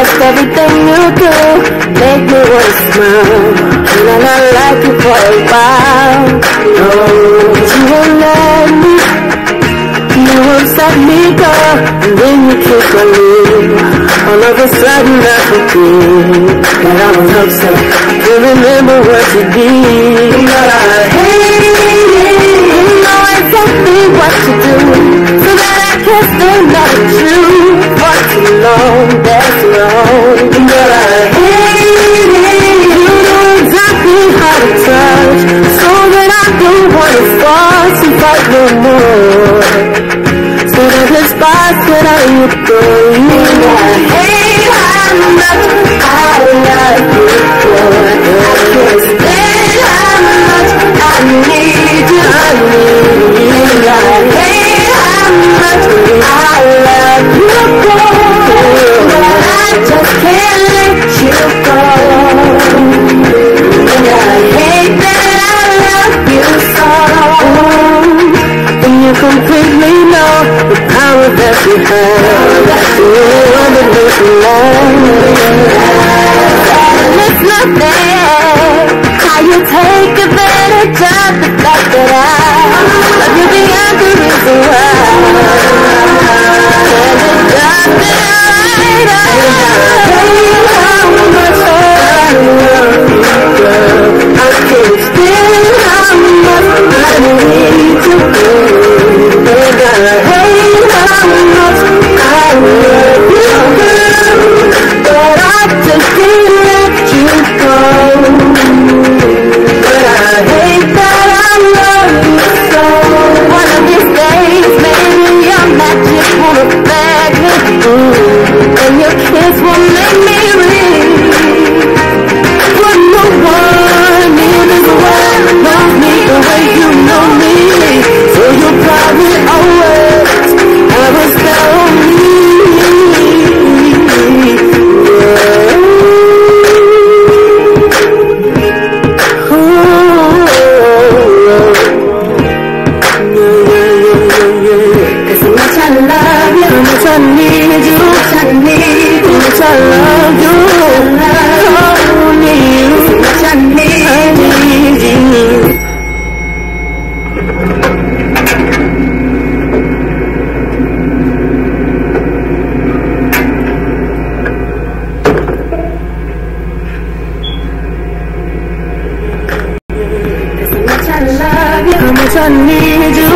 Just everything you do Make me wanna smile. And I not like you for a while No, you won't let me. You won't set me go. And then you keep on me All of a sudden I forget That I was upset. Can't remember what you did But I hate you believe that? because you were the best love. It's not fair how you take advantage of the fact that I love you beyond the reason why. Can? I can I Yahweh. need you